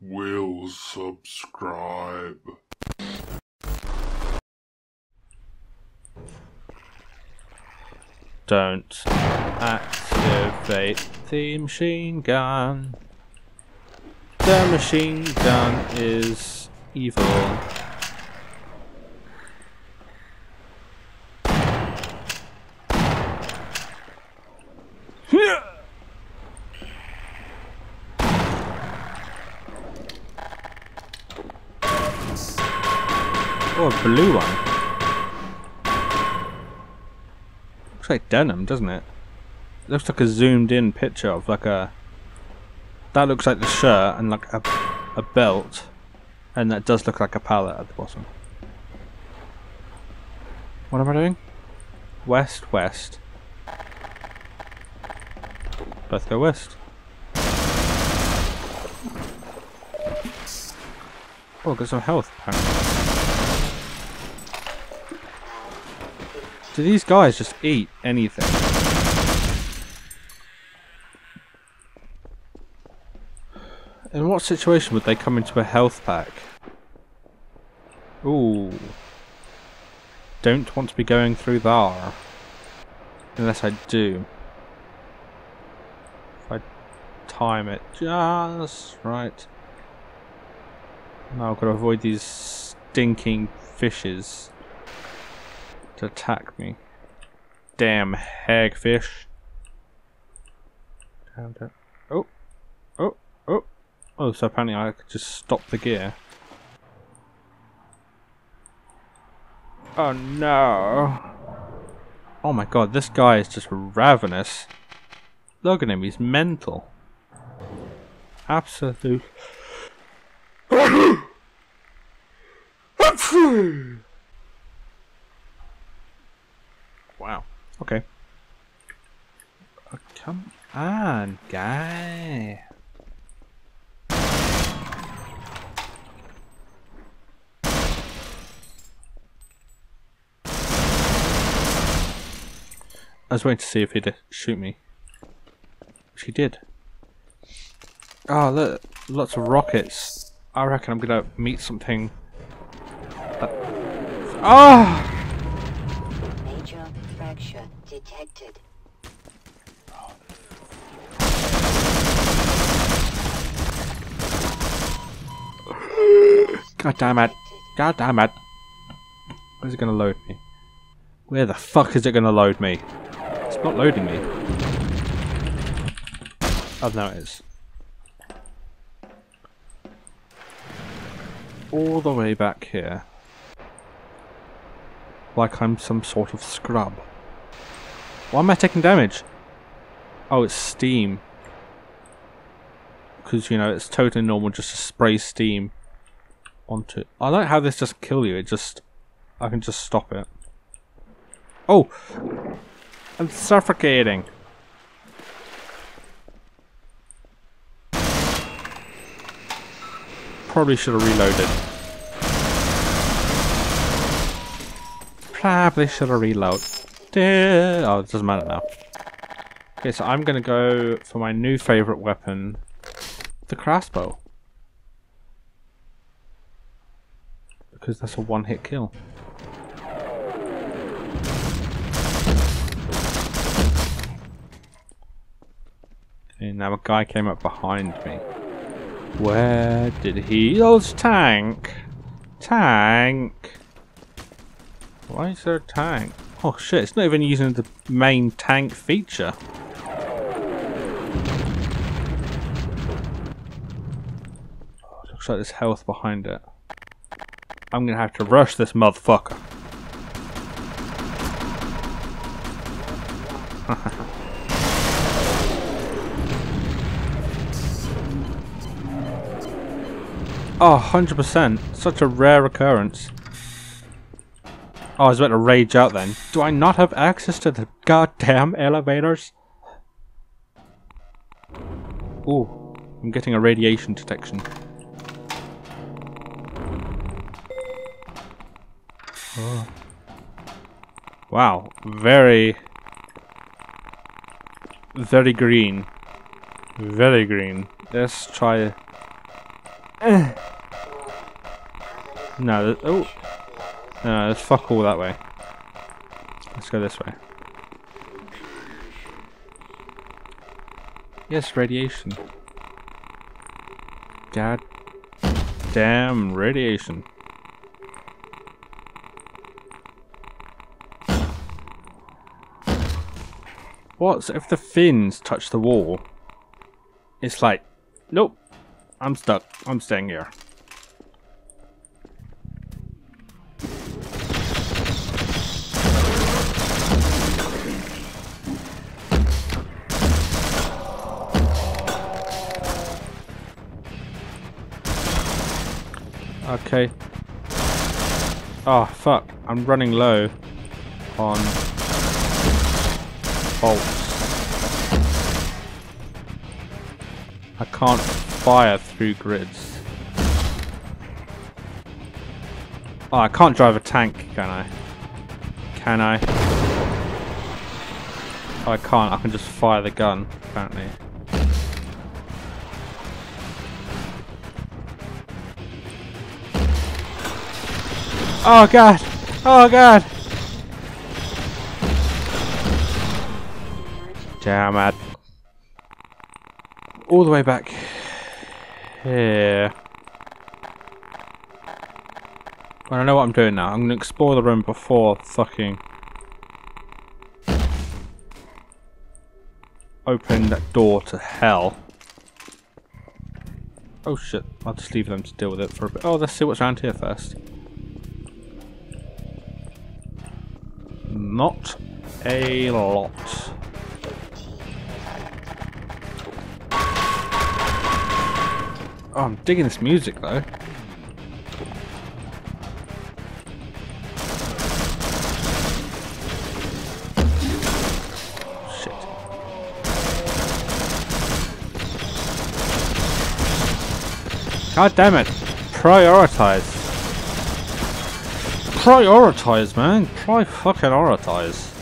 will subscribe. Don't activate the machine gun. The machine gun is evil. Oh, a blue one. Looks like denim, doesn't it? it? Looks like a zoomed in picture of like a. That looks like the shirt and like a, a belt, and that does look like a palette at the bottom. What am I doing? West, west. Both go west. Oh, got some health apparently. Do these guys just eat anything? In what situation would they come into a health pack? Ooh. Don't want to be going through there. Unless I do. If I time it just right. Now I've got to avoid these stinking fishes to attack me. Damn hagfish. Oh, oh, oh. Oh, so apparently I could just stop the gear. Oh no. Oh my god, this guy is just ravenous. Look at him, he's mental. Absolute. wow. Okay. Oh, come on, guy. I was waiting to see if he'd shoot me. She did. Oh, look, lots of rockets. I reckon I'm gonna meet something. Ah! Oh! God damn it. God damn it. Where's it gonna load me? Where the fuck is it gonna load me? It's not loading me. Oh, now it is. All the way back here. Like I'm some sort of scrub. Why am I taking damage? Oh, it's steam. Because, you know, it's totally normal just to spray steam onto... I like how this doesn't kill you, it just... I can just stop it. Oh! I'm suffocating. Probably should have reloaded. Probably should have reloaded. Oh, it doesn't matter now. Okay, so I'm gonna go for my new favorite weapon, the crossbow. Because that's a one-hit kill. Okay, now a guy came up behind me. Where did he... Oh, Tank! Tank! Why is there a tank? Oh shit, it's not even using the main tank feature. Oh, looks like there's health behind it. I'm gonna have to rush this motherfucker. Oh, 100%. Such a rare occurrence. Oh, I was about to rage out then. Do I not have access to the goddamn elevators? Ooh, I'm getting a radiation detection. Oh. Wow, very... Very green. Very green. Let's try eh. No, oh. No, there's fuck all that way. Let's go this way. Yes, radiation. God damn radiation. What if the fins touch the wall? It's like, nope, I'm stuck. I'm staying here. Okay. Oh, fuck. I'm running low on bolts. I can't fire through grids. Oh, I can't drive a tank, can I? Can I? Oh, I can't. I can just fire the gun, apparently. Oh god! Oh god! Damn it. All the way back here. Well, I know what I'm doing now. I'm gonna explore the room before fucking open that door to hell. Oh shit, I'll just leave them to deal with it for a bit. Oh, let's see what's around here first. Not a lot. Oh, I'm digging this music though. Shit. God damn it. Prioritize. Prioritize, man. Try fucking prioritize.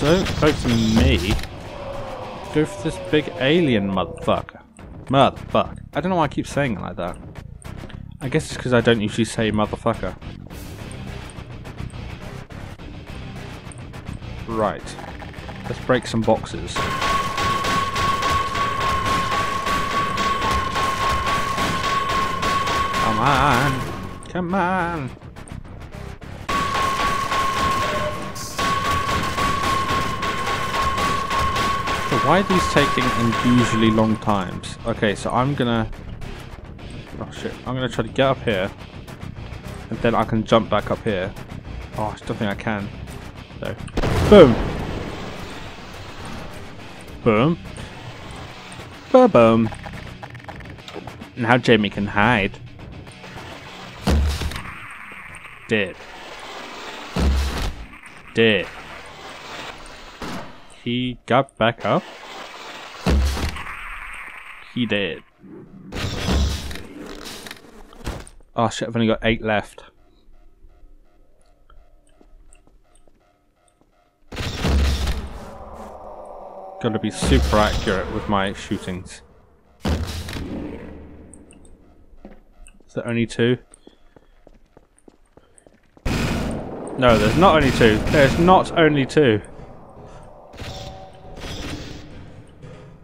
Don't go me. Go for this big alien motherfucker. Motherfucker. I don't know why I keep saying it like that. I guess it's because I don't usually say motherfucker. Right. Let's break some boxes. Come on. Come on. So why are these taking unusually long times? Okay, so I'm gonna... Oh shit. I'm gonna try to get up here. And then I can jump back up here. Oh, I still think I can. So, boom. Boom. Boom, boom. Now Jamie can hide. Dead. Dead. He got back up. He did. Oh shit, I've only got eight left. Gotta be super accurate with my shootings. Is there only two? No, there's not only two. There's not only two.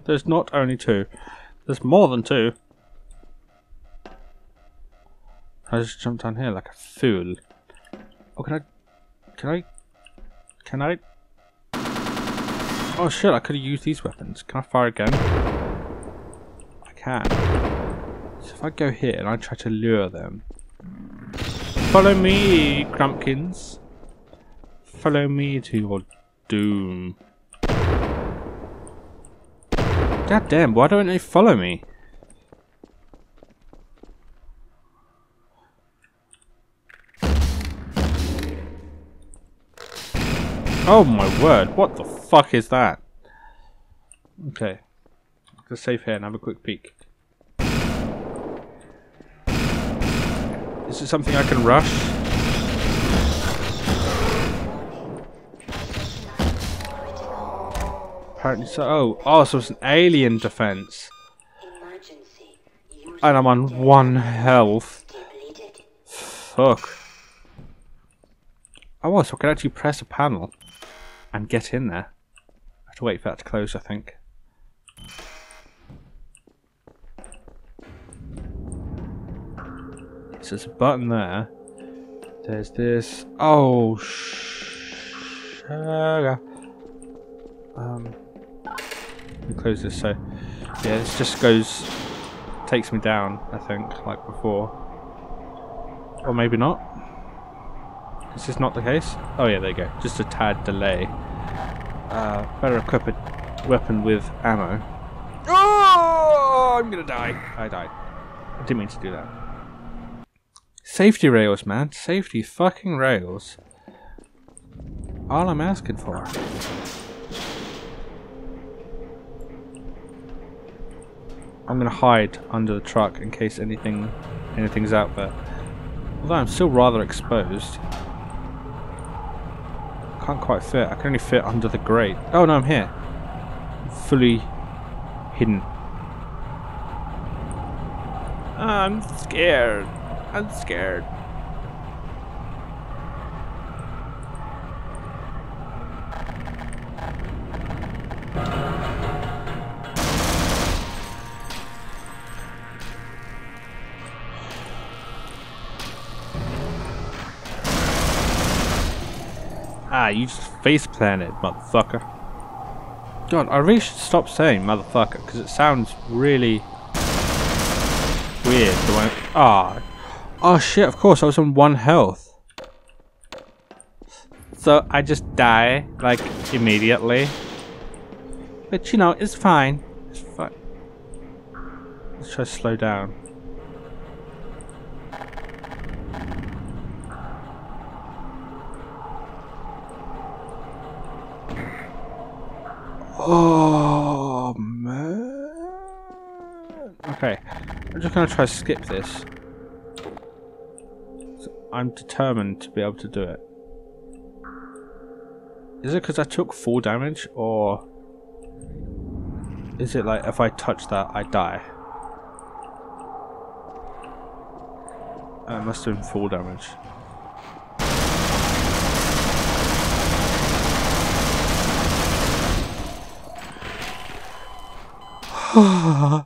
There's not only two. There's more than two. I just jumped down here like a fool. Oh, can I... Can I... Can I... Oh shit, I could have used these weapons. Can I fire again? I can. So if I go here and I try to lure them... Follow me, Crumpkins. Follow me to your doom. God damn, why don't they follow me? Oh my word, what the fuck is that? Okay. Just save here and have a quick peek. Is it something I can rush? Apparently so. Oh, oh, so it's an alien defense. And I'm on one health. Fuck. Oh, so I can actually press a panel and get in there. I have to wait for that to close, I think. So there's a button there. There's this. Oh, sugar. Um, close this. So, yeah, this just goes, takes me down. I think, like before, or maybe not. This is this not the case? Oh yeah, there you go. Just a tad delay. Uh, better equip a weapon with ammo. Oh, I'm gonna die. I died. I didn't mean to do that. Safety rails, man. Safety fucking rails. All I'm asking for. I'm gonna hide under the truck in case anything anything's out there. Although I'm still rather exposed. Can't quite fit. I can only fit under the grate. Oh no, I'm here. Fully hidden. I'm scared. I'm scared. You just face planted, motherfucker. God, I really should stop saying motherfucker because it sounds really weird. The way ah, oh shit! Of course, I was on one health, so I just die like immediately. But you know, it's fine. It's fine. Let's try to slow down. Oh man. Okay, I'm just gonna try to skip this. I'm determined to be able to do it. Is it because I took full damage, or is it like if I touch that, I die? Uh, I must have been full damage.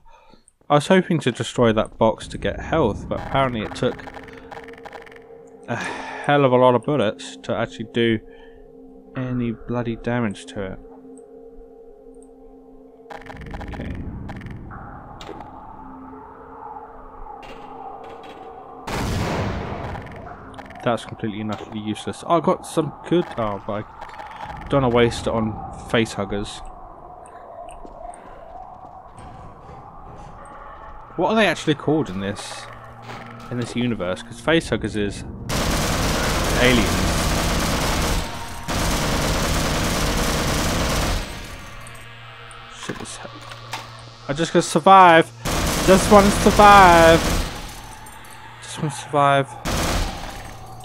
I was hoping to destroy that box to get health, but apparently it took a hell of a lot of bullets to actually do any bloody damage to it. Okay. That's completely and utterly useless. Oh, I got some good. Oh, but I don't want to waste it on face huggers. What are they actually called in this in this universe? Because facehuggers is aliens. Shit, this. I just gotta survive. Just want to survive. Just want to survive.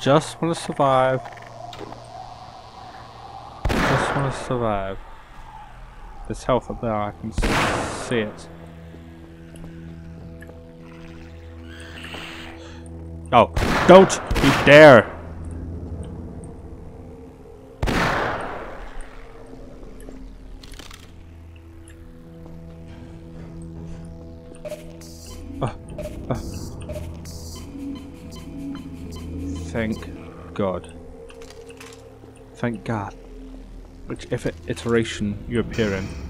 Just want to survive. Just want to survive. There's health up there. I can see it. Oh, don't you dare! Ah, ah. Thank God. Thank God. Which if iteration you appear in.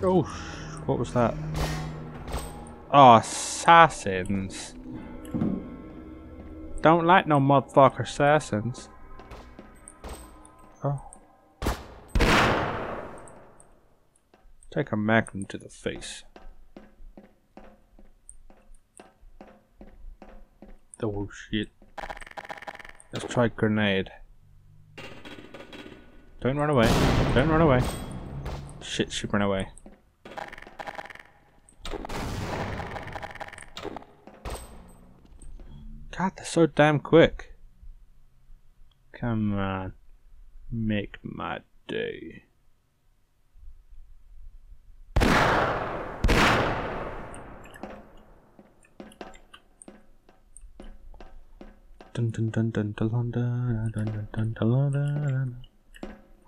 Oh, what was that? Oh, assassins. Don't like no motherfucker assassins. Oh. Take a magnum to the face. Oh shit. Let's try grenade. Don't run away. Don't run away. Shit, she ran away. God, they're so damn quick. Come on. Make my day.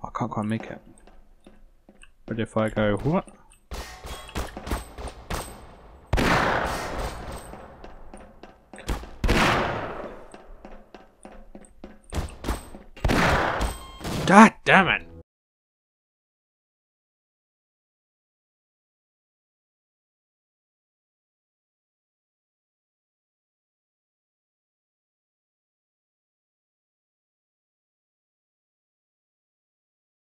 I can't quite make it. But if I go, what? God damn it!